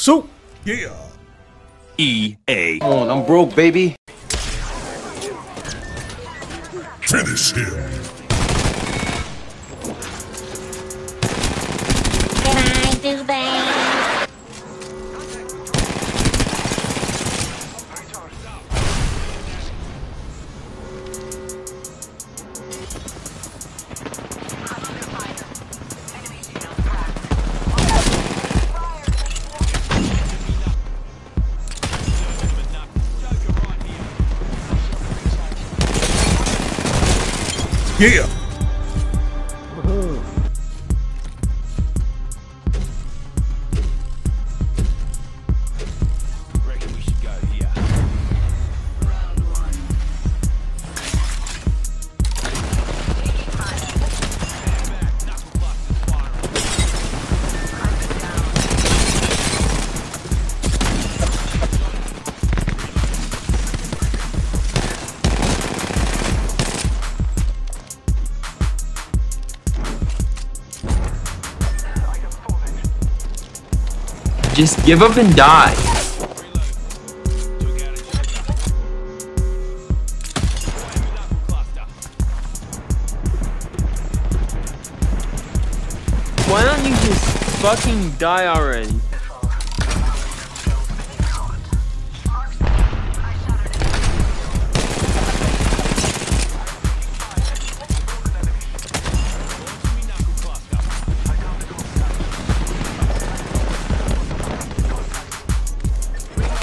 So, yeah. EA. Come on, I'm broke, baby. Finish him. Can I do that? Yeah. Just give up and die. Why don't you just fucking die already?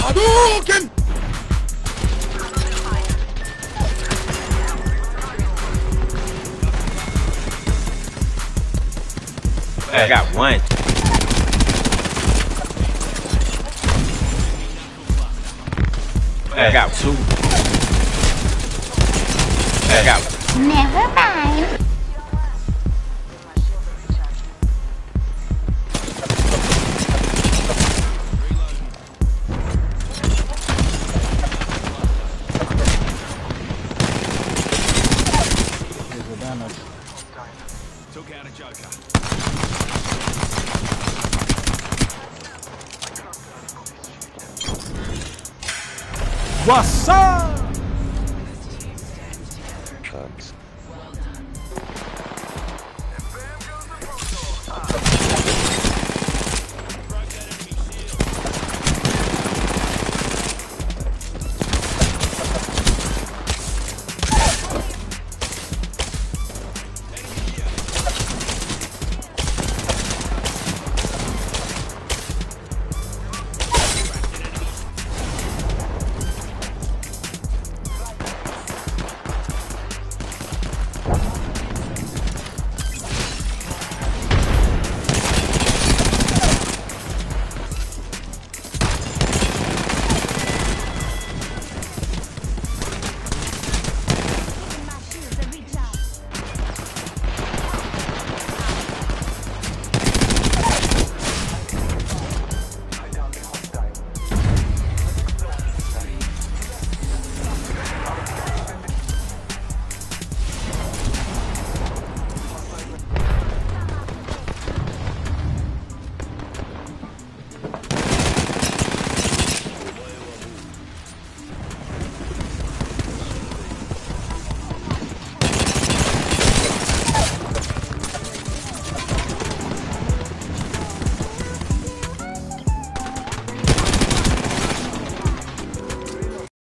Hadouken! I got one. I got two. I got Never mind. Took out a?